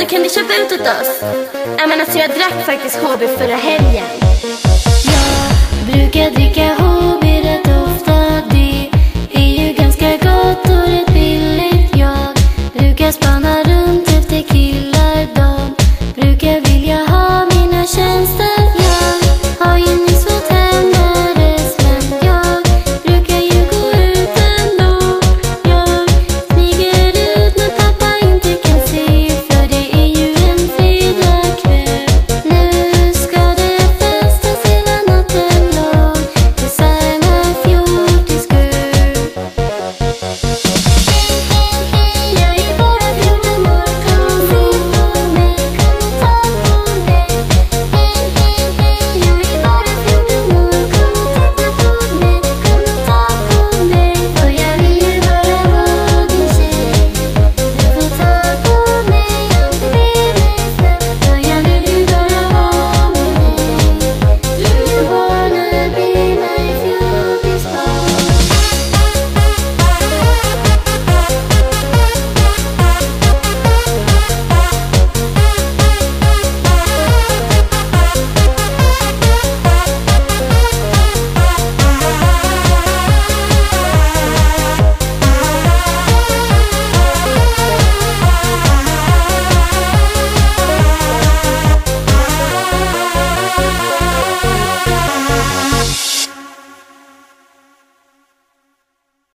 Alltså kan du köpa ut åt oss? Jag menar så jag drack faktiskt HB förra helgen.